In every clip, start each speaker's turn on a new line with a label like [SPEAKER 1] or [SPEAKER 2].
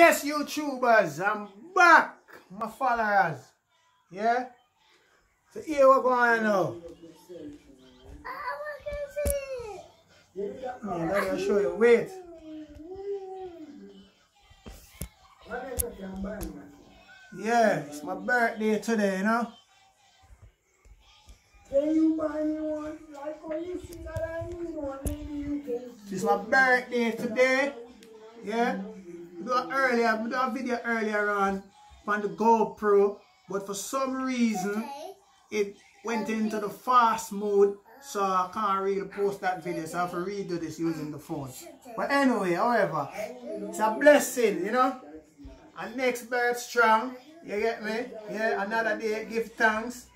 [SPEAKER 1] Yes, YouTubers, I'm back, my followers. Yeah? So here we're going now. Man, let me show you. Wait. Yeah, it's my birthday today, you know?
[SPEAKER 2] Can you buy me one? Like when you see that I need one, maybe you can.
[SPEAKER 1] It's my birthday today. Yeah? We do it earlier, we do a video earlier on on the GoPro, but for some reason it went into the fast mode, so I can't really post that video, so I have to redo this using the phone. But anyway, however, it's a blessing, you know? And next birth strong, you get me? Yeah, another day, give thanks.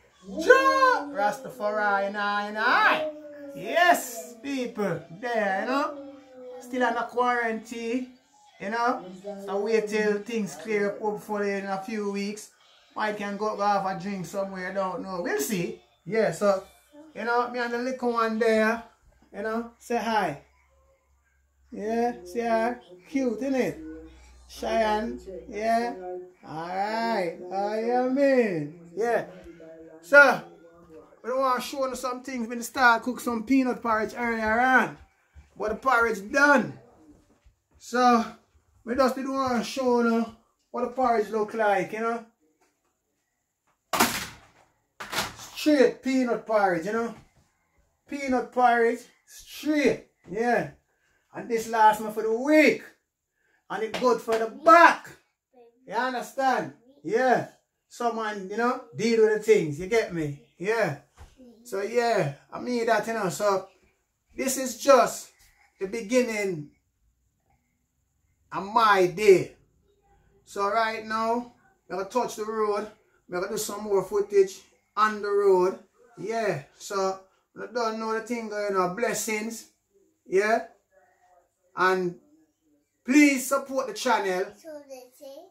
[SPEAKER 1] Jah! Rastafari and I and I. Yes, people, there, you know? Still under quarantine, you know? So wait till things clear up hopefully in a few weeks. Might can go, have a drink somewhere, I don't know. We'll see. Yeah, so, you know, me and the little one there, you know, say hi. Yeah, see her? Cute, isn't it? Cheyenne, yeah? Alright, I am mean, yeah. So, we don't want to show you some things when the start cook some peanut porridge earlier on. But the porridge done. So, we just want to show what the porridge look like, you know. Straight peanut porridge, you know. Peanut porridge, straight, yeah. And this lasts me for the week. And it good for the back. You understand? Yeah. Someone, you know, deal with the things. You get me? Yeah. So, yeah. I mean that, you know. So, this is just the beginning of my day. So, right now, I'm going to touch the road. I'm going to do some more footage on the road. Yeah. So, I don't know the thing going on. Blessings. Yeah. And please support the channel.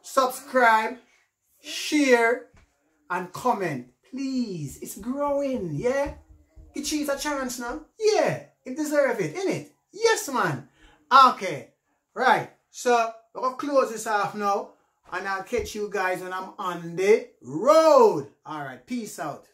[SPEAKER 1] Subscribe, share, and comment. Please. It's growing. Yeah. Give cheese a chance now. Yeah. It deserve it, innit? Yes, man. Okay. Right. So, we're going to close this off now. And I'll catch you guys when I'm on the road. Alright. Peace out.